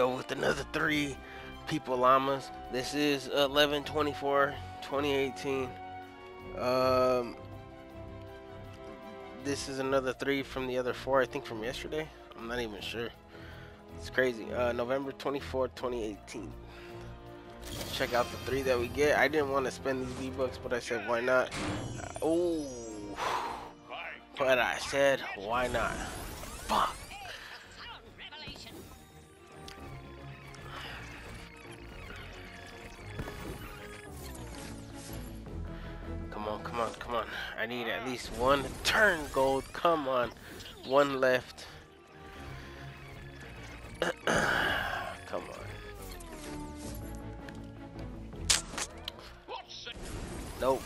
go with another three people llamas. This is 11 24 2018. Um, this is another three from the other four, I think from yesterday. I'm not even sure. It's crazy. Uh, November 24, 2018. Check out the three that we get. I didn't want to spend these V-Bucks, but I said, why not? Uh, oh, but I said, why not? Fuck. Come on, come on, come on. I need at least one turn gold. Come on. One left. come on. Nope.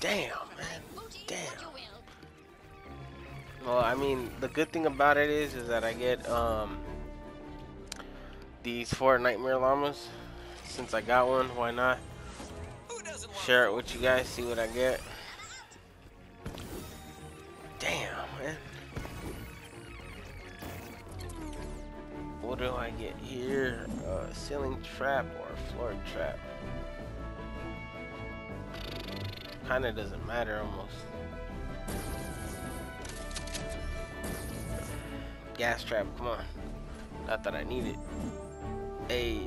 Damn, man. Damn. Well, I mean, the good thing about it is, is that I get um these Fortnitemare llamas. Since I got one, why not? Share it with you guys, see what I get. Damn, man. What do I get here? Uh, ceiling trap or a floor trap? Kinda doesn't matter almost. Gas trap, come on. Not that I need it. Hey.